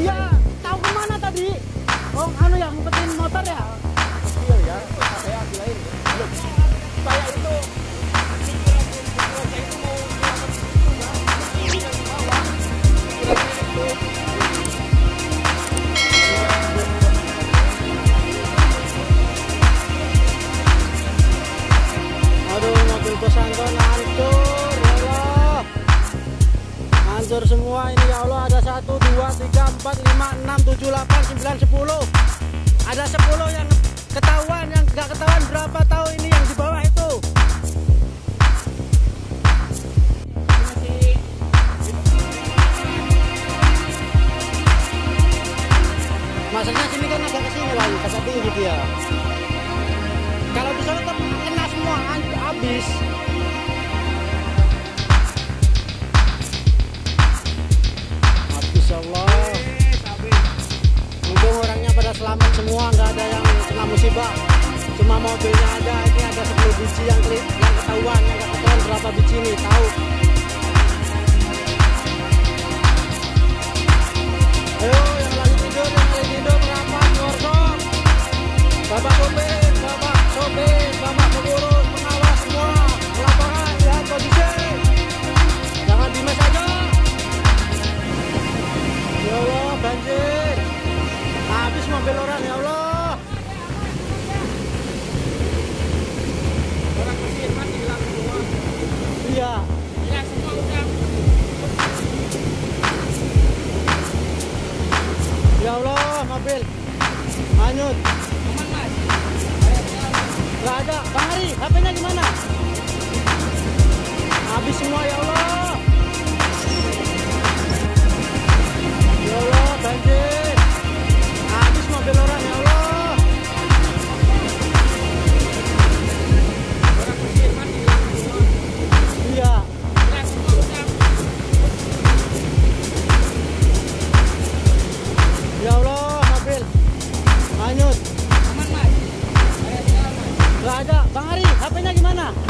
Iya, tahu ke mana tadi? Oh, anu ya, ngumpetin motor ya? Iya ya, saya ambilin Saya itu Aduh, mobil pesantren hancur, ya Allah. Hancur semua ini ya Allah, ada satu 4 5 6 7 8 9 10 ada 10 yang ketahuan yang nggak ketahuan berapa tahu ini yang di bawah itu. Maksudnya sini kan agak ke sini lagi agak tinggi dia kalau di sana tuh kena semua habis selamat semua nggak ada yang kena musibah. Cuma mobilnya ada ini ada 10 biji yang keli- yang ketahuan yang nggak ketahuan berapa biji ini tahu. Ayo yang lagi tidur yang lagi tidur merapat ngorok bapak sopir habis mobil orang ya Allah Orang Mesir mati hilang semua. iya Ya semua udah. ya Allah mobil hanyut Aman mas. ada Bang Ari HP-nya gimana hanyut